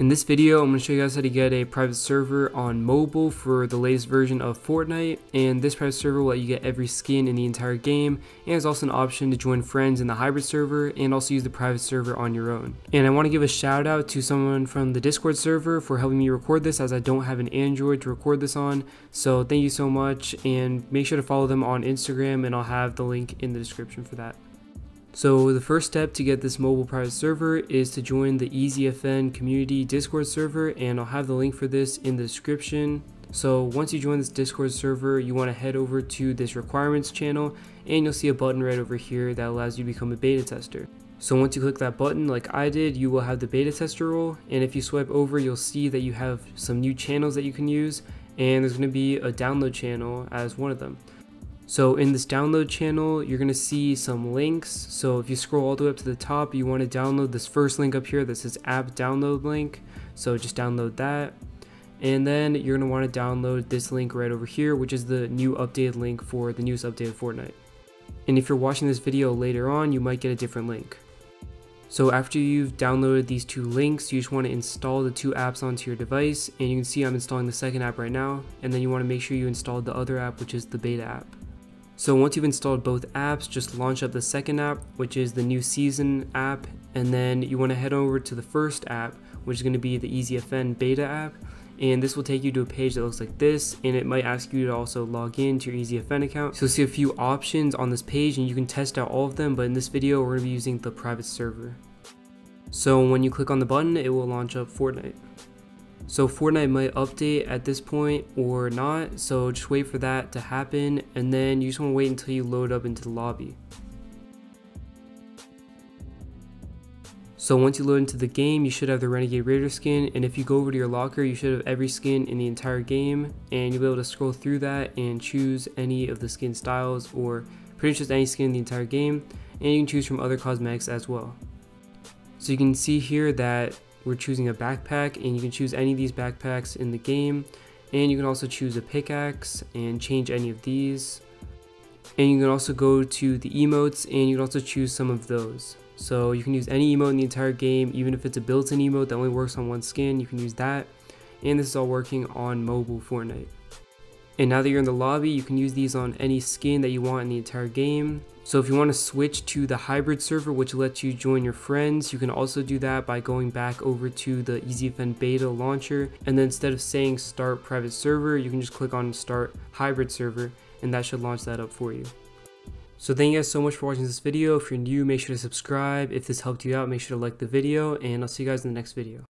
In this video, I'm going to show you guys how to get a private server on mobile for the latest version of Fortnite, and this private server will let you get every skin in the entire game, and there's also an option to join friends in the hybrid server, and also use the private server on your own. And I want to give a shout out to someone from the Discord server for helping me record this as I don't have an Android to record this on, so thank you so much, and make sure to follow them on Instagram, and I'll have the link in the description for that. So the first step to get this mobile private server is to join the EZFN community Discord server and I'll have the link for this in the description. So once you join this Discord server, you want to head over to this requirements channel and you'll see a button right over here that allows you to become a beta tester. So once you click that button like I did, you will have the beta tester role and if you swipe over, you'll see that you have some new channels that you can use and there's going to be a download channel as one of them. So in this download channel, you're going to see some links. So if you scroll all the way up to the top, you want to download this first link up here that says app download link. So just download that. And then you're going to want to download this link right over here, which is the new updated link for the newest update of Fortnite. And if you're watching this video later on, you might get a different link. So after you've downloaded these two links, you just want to install the two apps onto your device. And you can see I'm installing the second app right now. And then you want to make sure you install the other app, which is the beta app. So once you've installed both apps, just launch up the second app, which is the new season app, and then you want to head over to the first app, which is going to be the EZFN beta app, and this will take you to a page that looks like this, and it might ask you to also log in to your EZFN account. So you'll see a few options on this page, and you can test out all of them, but in this video, we're going to be using the private server. So when you click on the button, it will launch up Fortnite. So Fortnite might update at this point or not, so just wait for that to happen and then you just want to wait until you load up into the lobby. So once you load into the game, you should have the Renegade Raider skin, and if you go over to your locker, you should have every skin in the entire game, and you'll be able to scroll through that and choose any of the skin styles, or pretty much just any skin in the entire game, and you can choose from other cosmetics as well. So you can see here that we're choosing a backpack and you can choose any of these backpacks in the game. And you can also choose a pickaxe and change any of these. And you can also go to the emotes and you can also choose some of those. So you can use any emote in the entire game. Even if it's a built-in emote that only works on one skin you can use that. And this is all working on mobile Fortnite and now that you're in the lobby, you can use these on any skin that you want in the entire game. So if you want to switch to the hybrid server, which lets you join your friends, you can also do that by going back over to the EZFN beta launcher. And then instead of saying start private server, you can just click on start hybrid server and that should launch that up for you. So thank you guys so much for watching this video. If you're new, make sure to subscribe. If this helped you out, make sure to like the video and I'll see you guys in the next video.